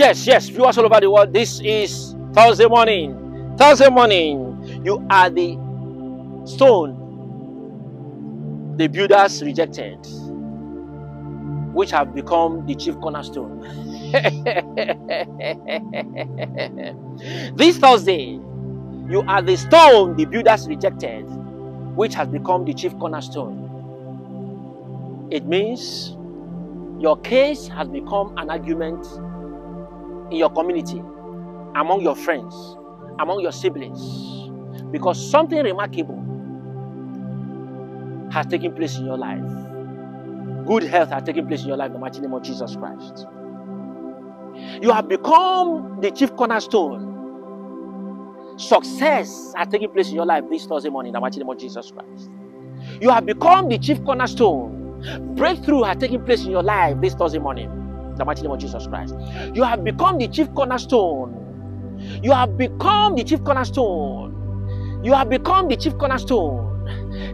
Yes, yes, viewers all over the world, this is Thursday morning. Thursday morning, you are the stone the builders rejected, which have become the chief cornerstone. this Thursday, you are the stone the builders rejected, which has become the chief cornerstone. It means your case has become an argument in your community, among your friends, among your siblings, because something remarkable has taken place in your life. Good health has taken place in your life in the mighty name of Jesus Christ. You have become the chief cornerstone. Success has taken place in your life this Thursday morning in the mighty name of Jesus Christ. You have become the chief cornerstone. Breakthrough has taken place in your life this Thursday morning in the mighty name of Jesus Christ. You have become the chief cornerstone. You have become the chief cornerstone. You have become the chief cornerstone.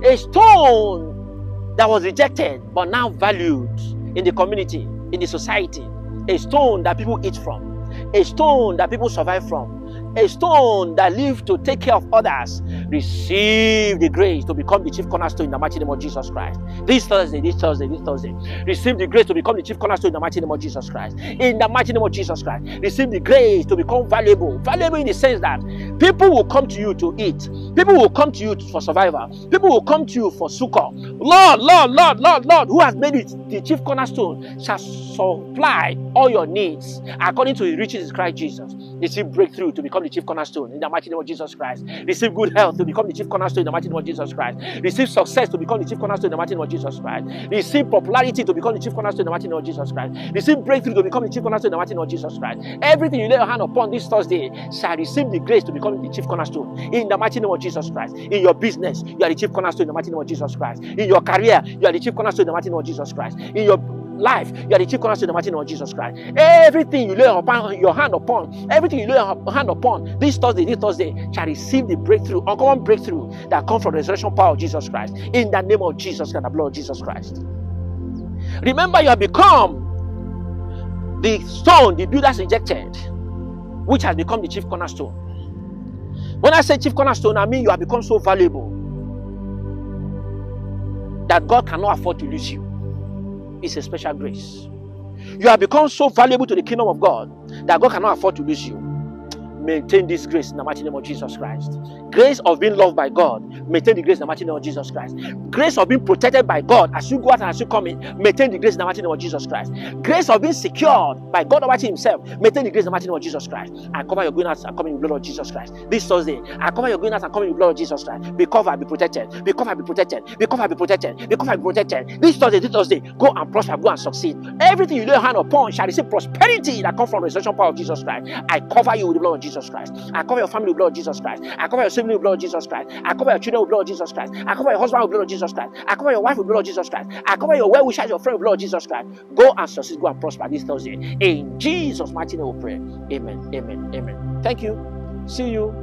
A stone that was rejected but now valued in the community, in the society. A stone that people eat from. A stone that people survive from a stone that lives to take care of others, receive the grace to become the chief cornerstone in the mighty name of Jesus Christ. This Thursday, this Thursday, this Thursday, receive the grace to become the chief cornerstone in the mighty name of Jesus Christ. In the mighty name of Jesus Christ, receive the grace to become valuable. Valuable in the sense that people will come to you to eat, people will come to you for survival, people will come to you for succor. Lord, Lord, Lord, Lord, Lord, who has made it the chief cornerstone shall supply all your needs according to his riches in Christ Jesus. Receive breakthrough to become the chief cornerstone in the mighty name of Jesus Christ. Receive good health to become the chief cornerstone in the mighty name of Jesus Christ. Receive success to become the chief cornerstone in the mighty name of Jesus Christ. Receive popularity to become the chief cornerstone in the mighty name of Jesus Christ. Receive breakthrough to become the chief cornerstone in the mighty name of Jesus Christ. Everything you lay your hand upon this Thursday shall receive the grace to become the chief cornerstone in the mighty name of Jesus Christ. In your business, you are the chief cornerstone in the mighty name of Jesus Christ. In your career, you are the chief cornerstone in the mighty name of Jesus Christ. In your life, you are the chief cornerstone in the mighty name of Jesus Christ. Everything you lay upon your hand upon, everything you lay your hand upon this Thursday, this Thursday, shall receive the breakthrough, uncommon breakthrough that comes from the resurrection power of Jesus Christ. In the name of Jesus and the blood of Jesus Christ. Remember, you have become the stone the builders rejected, which has become the chief cornerstone. When I say chief cornerstone, I mean you have become so valuable that God cannot afford to lose you It's a special grace. You have become so valuable to the kingdom of God that God cannot afford to lose you. Maintain this grace in the mighty name of Jesus Christ. Grace of being loved by God. Maintain the grace in the mighty name of Jesus Christ. Grace of being protected by God as you go out and as you come in. Maintain the grace in the mighty name of Jesus Christ. Grace of being secured by God Almighty Himself. Maintain the grace in the mighty name of Jesus Christ. I cover your going out and coming in the blood of Jesus Christ. This Thursday, I cover your going out and coming in the blood of Jesus Christ. Be covered, be protected. Be covered, be protected. Be covered, be protected. Be covered, be protected. This Thursday, this Thursday, go and prosper, go and succeed. Everything you lay your hand upon shall receive prosperity that comes from the resurrection power of Jesus Christ. I cover you with the blood of Jesus Christ. I cover your family with the blood of Jesus Christ. I cover your sibling with the blood of Jesus Christ. I cover your children the blood of Jesus Christ. I cover your husband with blood of Jesus Christ. I cover your wife with blood of Jesus Christ. I cover your well wishers, your friend with blood of Jesus Christ. Go and succeed, go and prosper this Thursday. In Jesus' mighty name we pray. Amen. Amen. Amen. Thank you. See you.